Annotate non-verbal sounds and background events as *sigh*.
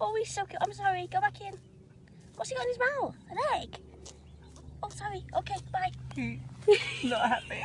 Oh, he's so cute. I'm sorry. Go back in. What's he got in his mouth? An egg? Oh, sorry. Okay, bye. *laughs* Not happy.